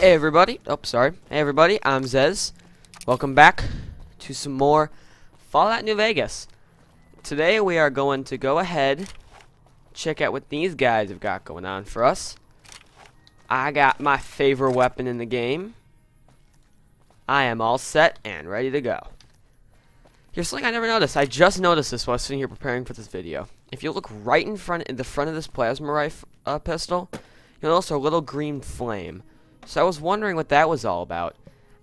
Hey everybody. Oh, sorry. Hey everybody, I'm Zez. Welcome back to some more Fallout New Vegas. Today we are going to go ahead check out what these guys have got going on for us. I got my favorite weapon in the game. I am all set and ready to go. Here's something I never noticed. I just noticed this while I was sitting here preparing for this video. If you look right in front in the front of this plasma rifle uh, pistol, you'll notice a little green flame. So I was wondering what that was all about.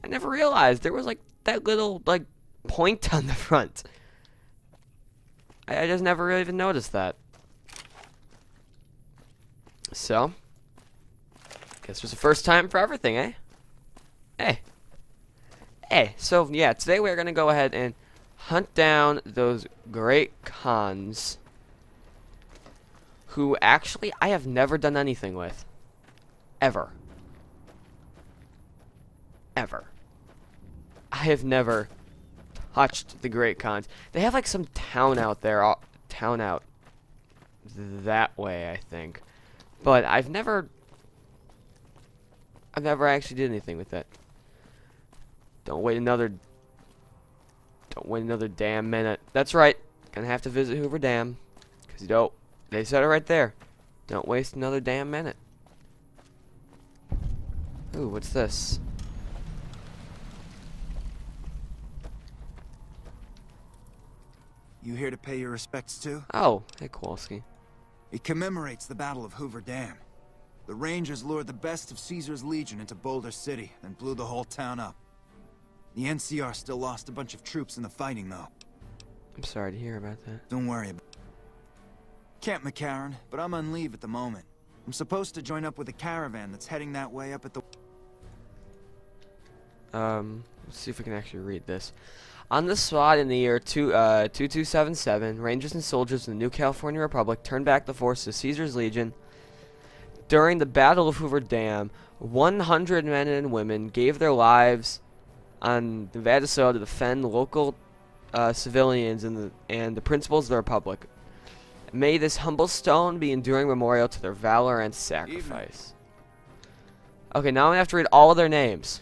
I never realized there was like that little like point on the front. I, I just never really even noticed that. So, guess it was the first time for everything, eh? Hey. Hey, so yeah, today we're gonna go ahead and hunt down those Great Khans who actually I have never done anything with. Ever ever. I have never touched the Great Khans. They have like some town out there, uh, town out that way, I think. But I've never, I've never actually did anything with it. Don't wait another, don't wait another damn minute. That's right, gonna have to visit Hoover Dam, cause you don't. They said it right there. Don't waste another damn minute. Ooh, what's this? You here to pay your respects to? Oh, hey Kowalski. It commemorates the Battle of Hoover Dam. The Rangers lured the best of Caesar's Legion into Boulder City and blew the whole town up. The NCR still lost a bunch of troops in the fighting, though. I'm sorry to hear about that. Don't worry about Camp McCarran, but I'm on leave at the moment. I'm supposed to join up with a caravan that's heading that way up at the... Um, let's see if we can actually read this. On the spot in the year two, uh, 2277, Rangers and soldiers of the New California Republic turned back the forces of Caesar's Legion. During the Battle of Hoover Dam, 100 men and women gave their lives on Nevada soil to defend local uh, civilians and the, and the principles of the Republic. May this humble stone be enduring memorial to their valor and sacrifice. Okay, now I have to read all of their names.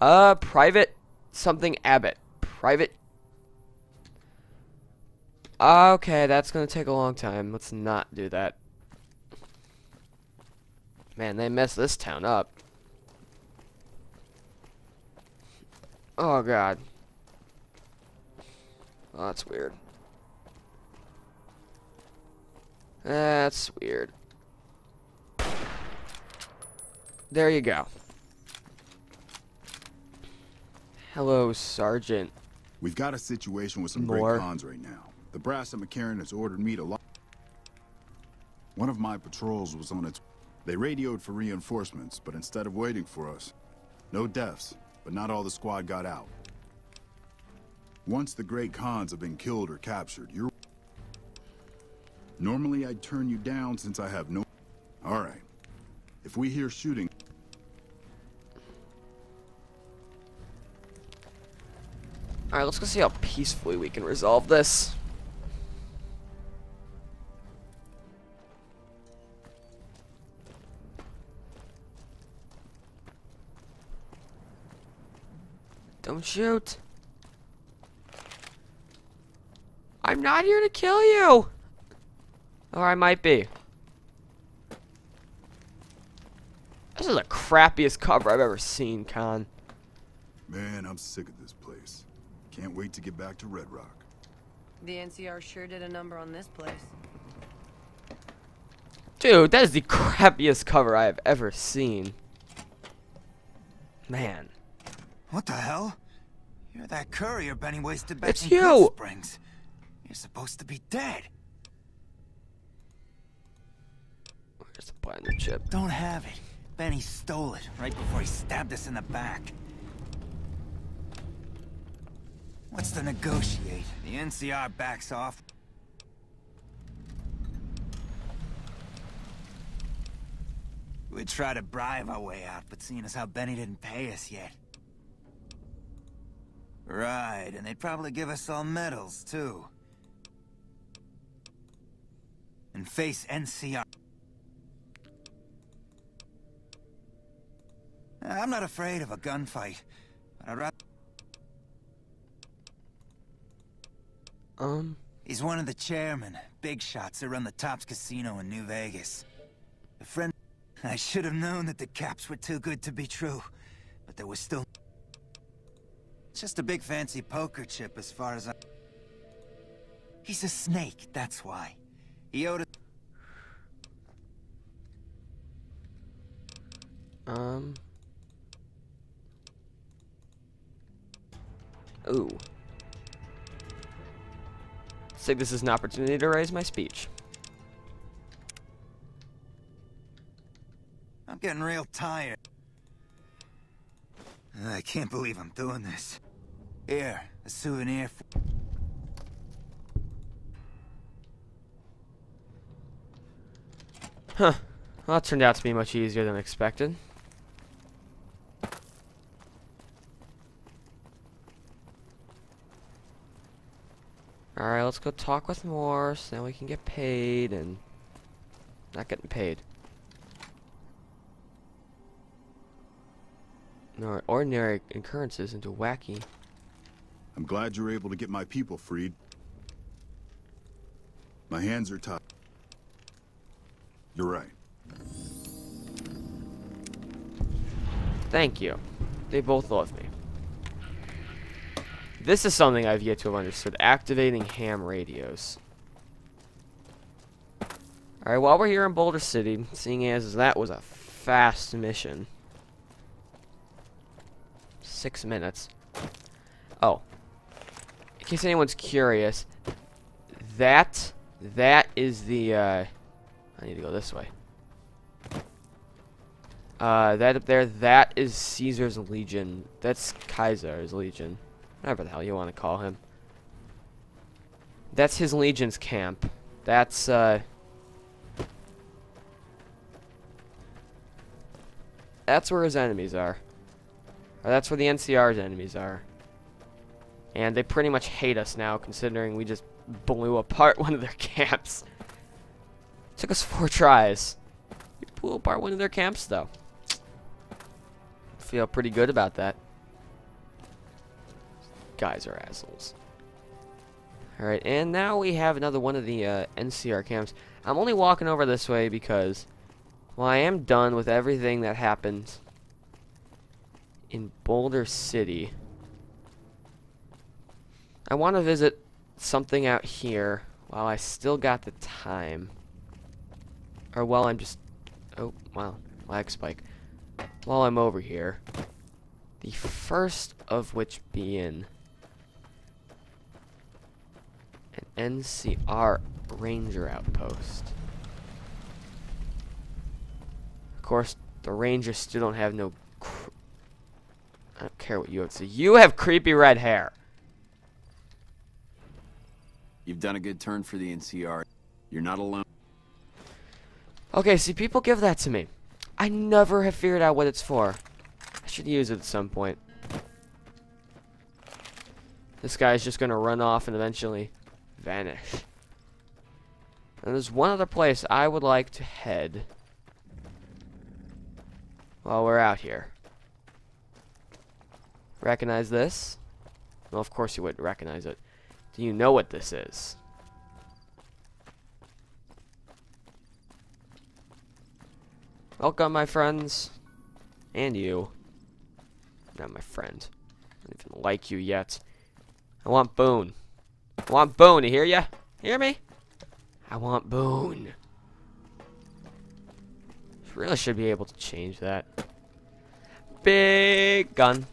Uh, Private something Abbott. Private. Okay, that's gonna take a long time. Let's not do that. Man, they messed this town up. Oh god. Oh, that's weird. That's weird. There you go. Hello, Sergeant. We've got a situation with some Great Khans right now. The brass at McCarran has ordered me to lock. One of my patrols was on its... They radioed for reinforcements, but instead of waiting for us, no deaths, but not all the squad got out. Once the Great Khans have been killed or captured, you're... Normally I'd turn you down since I have no... Alright. If we hear shooting... Alright, let's go see how peacefully we can resolve this. Don't shoot. I'm not here to kill you. Or I might be. This is the crappiest cover I've ever seen, Con. Man, I'm sick of this place. Can't wait to get back to Red Rock. The NCR sure did a number on this place. Dude, that is the crappiest cover I have ever seen. Man. What the hell? You're that courier Benny wasted back It's in you. Springs. You're supposed to be dead. Where's the platinum chip? Don't have it. Benny stole it right before he stabbed us in the back. What's to negotiate? The NCR backs off. We'd try to bribe our way out, but seeing as how Benny didn't pay us yet. Right, and they'd probably give us all medals, too. And face NCR. I'm I'm not afraid of a gunfight, but I'd rather... Um, He's one of the chairmen, big shots that run the Tops Casino in New Vegas. A friend... I should have known that the caps were too good to be true, but there was still... Just a big fancy poker chip as far as I... He's a snake, that's why. He owed it... um. Ooh. Like this is an opportunity to raise my speech. I'm getting real tired. I can't believe I'm doing this. Here, a souvenir. f- Huh. Well, that turned out to be much easier than expected. Alright, let's go talk with Morse, then we can get paid, and... Not getting paid. No, ordinary occurrences into wacky. I'm glad you're able to get my people freed. My hands are tied. You're right. Thank you. They both love me. This is something I've yet to have understood. Activating ham radios. Alright, while we're here in Boulder City, seeing as that was a fast mission. Six minutes. Oh. In case anyone's curious, that, that is the, uh, I need to go this way. Uh, that up there, that is Caesar's Legion. That's Kaiser's Legion. Whatever the hell you want to call him. That's his Legion's camp. That's, uh... That's where his enemies are. Or that's where the NCR's enemies are. And they pretty much hate us now, considering we just blew apart one of their camps. Took us four tries. We blew apart one of their camps, though feel pretty good about that. Guys are assholes. Alright, and now we have another one of the uh, NCR camps. I'm only walking over this way because, well, I am done with everything that happens in Boulder City. I want to visit something out here while I still got the time. Or while I'm just... Oh, wow. Lag spike while I'm over here. The first of which being an NCR Ranger outpost. Of course, the Rangers still don't have no... I don't care what you have to say. You have creepy red hair. You've done a good turn for the NCR. You're not alone. Okay, see, people give that to me. I never have figured out what it's for. I should use it at some point. This guy's just gonna run off and eventually vanish. And there's one other place I would like to head while we're out here. Recognize this? Well, of course you wouldn't recognize it. Do you know what this is? Welcome, my friends. And you. Not my friend. I don't even like you yet. I want Boone. I want Boone, you hear ya? Hear me? I want Boone. Really should be able to change that. Big gun.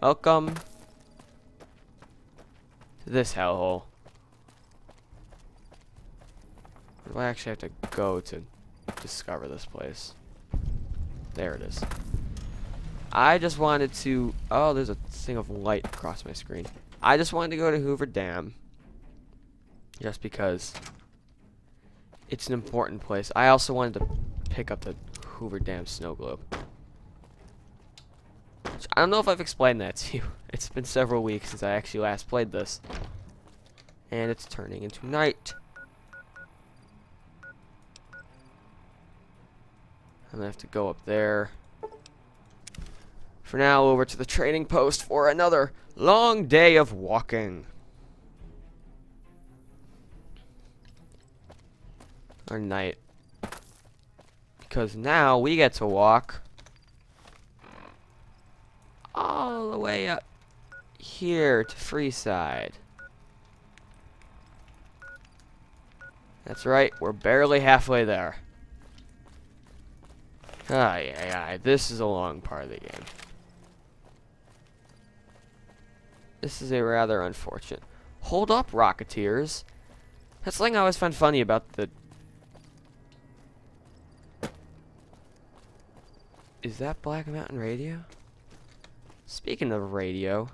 Welcome to this hellhole. Do I actually have to go to discover this place? There it is. I just wanted to... Oh, there's a thing of light across my screen. I just wanted to go to Hoover Dam. Just because it's an important place. I also wanted to pick up the Hoover Dam snow globe. I don't know if I've explained that to you. It's been several weeks since I actually last played this. And it's turning into night. I'm gonna have to go up there. For now, over to the trading post for another long day of walking. Or night. Because now we get to walk all the way up here to Freeside. That's right, we're barely halfway there. Aye, aye, aye. This is a long part of the game. This is a rather unfortunate. Hold up, Rocketeers. That's something I always find funny about the... Is that Black Mountain Radio? Speaking of radio...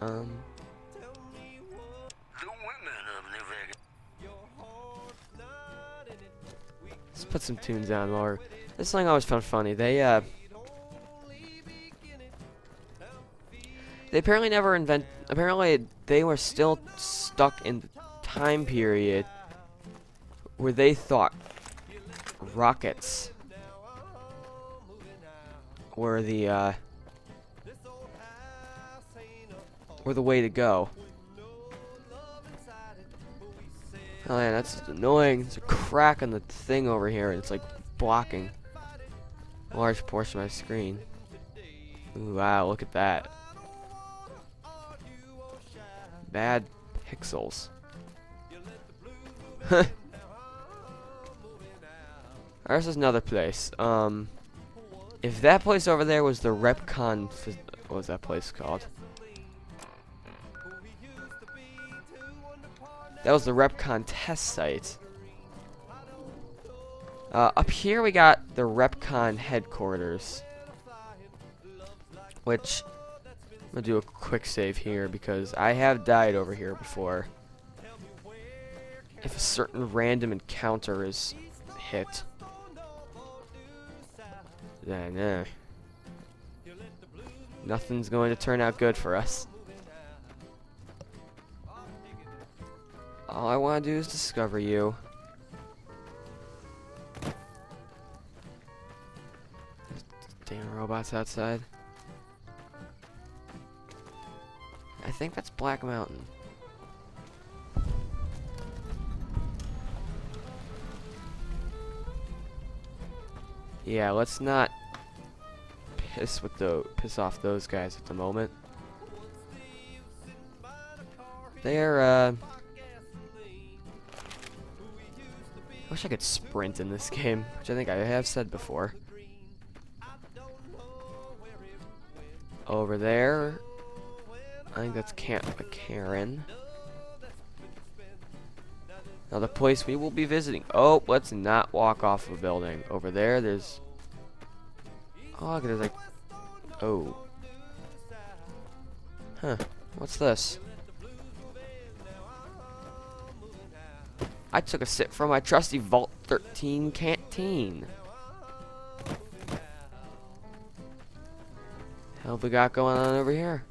Um... Let's put some tunes on, or this thing I always found funny. They uh, they apparently never invent. Apparently, they were still stuck in the time period where they thought rockets were the uh, were the way to go. Oh man, that's annoying. There's a crack in the thing over here, it's like blocking a large portion of my screen. Ooh, wow, look at that. Bad pixels. There's another place. Um, if that place over there was the REPCONN, what was that place called? That was the REPCONN test site. Uh, up here we got the REPCONN headquarters. Which, I'm going to do a quick save here because I have died over here before. If a certain random encounter is hit. Then, eh. Nothing's going to turn out good for us. All I want to do is discover you. Damn robots outside. I think that's Black Mountain. Yeah, let's not piss with the piss off those guys at the moment. They're uh I wish I could sprint in this game, which I think I have said before. Over there, I think that's Camp McCarran. Now the place we will be visiting. Oh, let's not walk off of a building. Over there, there's. Oh, there's like. Oh. Huh. What's this? I took a sip from my trusty Vault 13 canteen. Hell we got going on over here?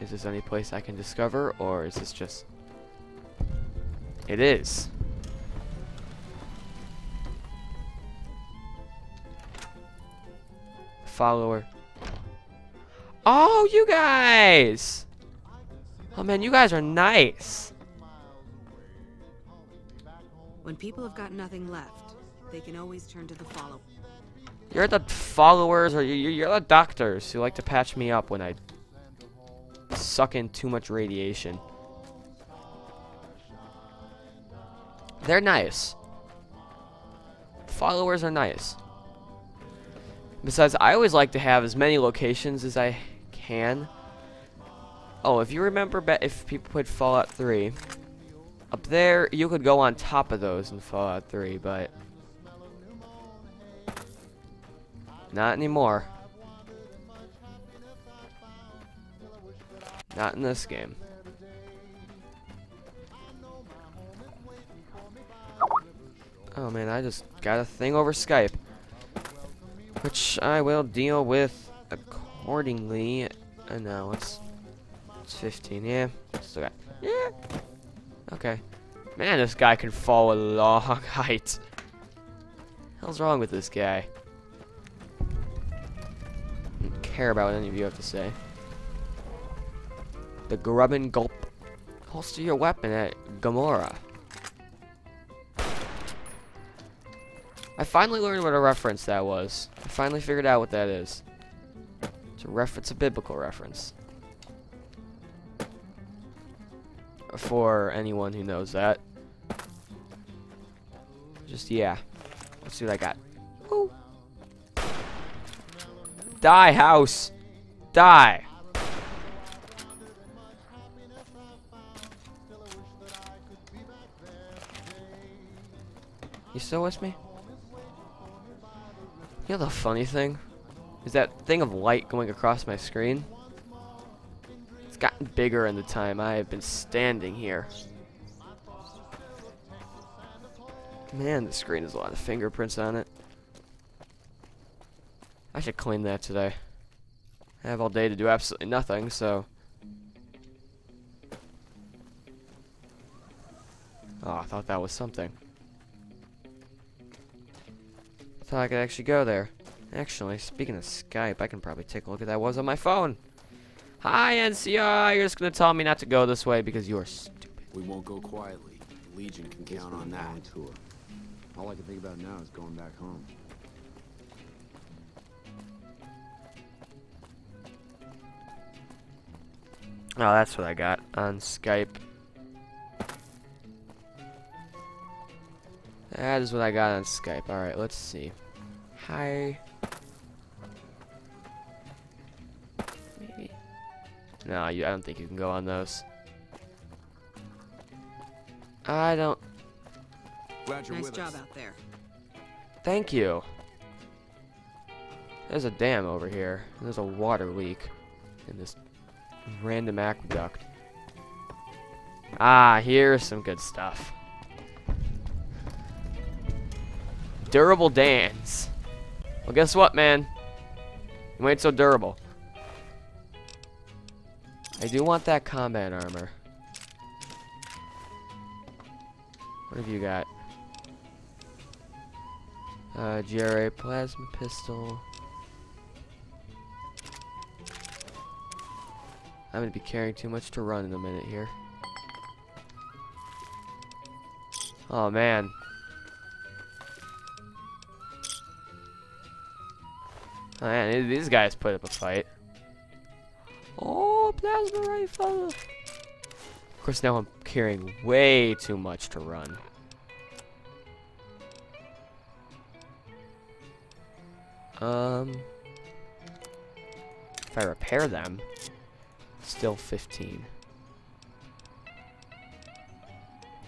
Is this any place I can discover, or is this just... It is. Follower. Oh, you guys! Oh man, you guys are nice. When people have got nothing left, they can always turn to the follow. You're the followers, or you're, you're the doctors who like to patch me up when I suck in too much radiation. They're nice. Followers are nice. Besides, I always like to have as many locations as I can. Oh, if you remember, if people played Fallout 3, up there, you could go on top of those in Fallout 3, but not anymore. Not in this game. Oh man, I just got a thing over Skype. Which I will deal with accordingly. Uh, no, it's, it's 15, yeah. Still got, yeah. Okay. Man, this guy can fall a long height. hell's wrong with this guy? Don't care about what any of you have to say. The grub and gulp. Holster your weapon at Gomorrah. I finally learned what a reference that was. I finally figured out what that is. It's a reference, a biblical reference. For anyone who knows that. Just, yeah. Let's see what I got. Ooh. Die, house! Die! You still with me? You know the funny thing? Is that thing of light going across my screen? It's gotten bigger in the time I have been standing here. Man, the screen has a lot of fingerprints on it. I should clean that today. I have all day to do absolutely nothing, so... Oh, I thought that was something. I thought I could actually go there. Actually, speaking of Skype, I can probably take a look at that was on my phone. Hi, NCR. You're just going to tell me not to go this way because you're stupid. We won't go quietly. Legion can count on that. tour. All I can think about now is going back home. Oh, that's what I got on Skype. That is what I got on Skype. Alright, let's see. Hi. No, you, I don't think you can go on those. I don't... Glad you're Nice with job us. out there. Thank you. There's a dam over here. There's a water leak in this random aqueduct. Ah, here's some good stuff. Durable Dans. Well, guess what, man? You ain't so durable. I do want that combat armor. What have you got? Uh, GRA plasma pistol. I'm gonna be carrying too much to run in a minute here. Oh man. Oh, man, these guys put up a fight. Oh, plasma rifle! Of course, now I'm carrying way too much to run. Um, if I repair them, still 15.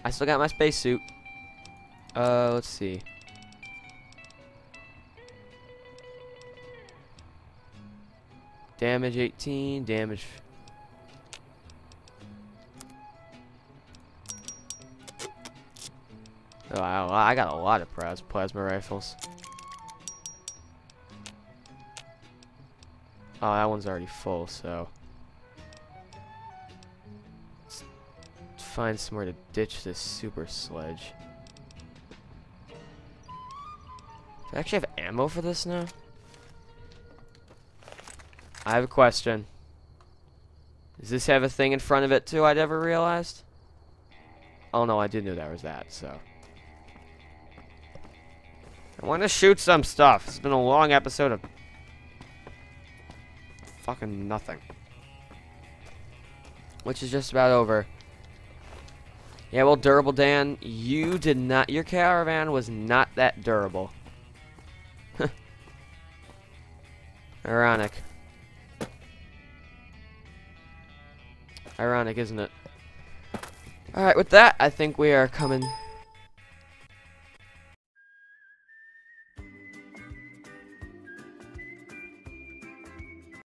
I still got my spacesuit. Uh, let's see. Damage 18, damage. Oh, I, got a lot of plas plasma rifles. Oh, that one's already full, so. Let's find somewhere to ditch this super sledge. Do I actually have ammo for this now? I have a question. Does this have a thing in front of it too I'd never realized? Oh no, I did know there was that, so. I want to shoot some stuff. It's been a long episode of fucking nothing. Which is just about over. Yeah, well, Durable Dan, you did not, your caravan was not that durable. Ironic. Ironic, isn't it? Alright, with that, I think we are coming